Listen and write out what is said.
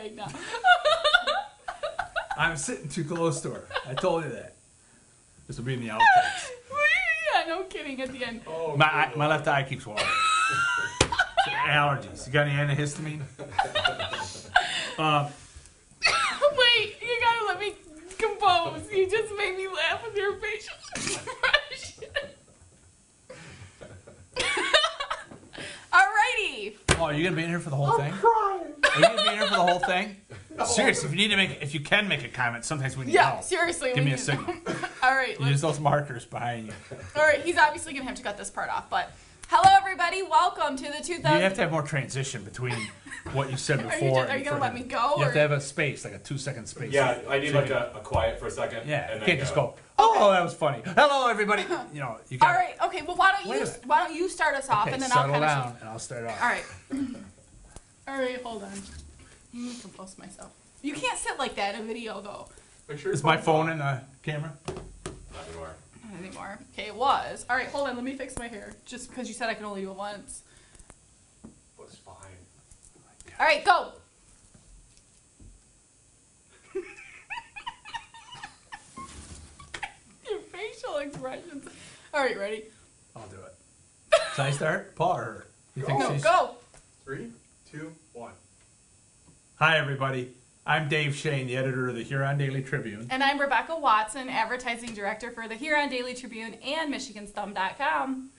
I'm sitting too close to her. I told you that. This will be in the outtakes. yeah, no kidding. At the end. Oh, My eye, my left eye keeps watering. Allergies. You got any antihistamine? Um, Wait, you gotta let me compose. You just made me laugh with your facial expression. Alrighty. oh, are you gonna be in here for the whole thing? Are you gonna be here for the whole thing? Seriously, if you need to make, if you can make a comment, sometimes we need Yeah, help. seriously. Give we me a need- signal. All right. Use Let's, those markers behind you. all right. He's obviously gonna have to cut this part off, but. Hello, everybody. Welcome to the 2000. You have to have more transition between what you said Are before. you, just, are and you gonna let him. me go? You have or- to have a space, like a two second space. Yeah, I need So like can- a, a quiet for a second. Yeah, and you then can't just go. Oh, that was funny. Hello, everybody. You know, you got. All right. Okay. Well, why don't Wait a you minute. why don't you start us off Okay, and then I'll settle kind of. down, and I'll start off. All right. All right. Hold on. Let me compose myself. You can't sit like that in a video though. Make sure Is my phone off. in the camera? Not anymore. Not anymore. Okay, it was. All right. Hold on. Let me fix my hair. Just because you said I can only do it once. But it's fine. All right. Go. Your facial expressions. All right. Ready? I'll do it. Should I start? Paul or her? You think No. she's... Go. Three, two, one. Hi, everybody. I'm Dave Shane, the editor of the Huron Daily Tribune. And I'm Rebecca Watson, advertising director for the Huron Daily Tribune and MichiganSthumb.com.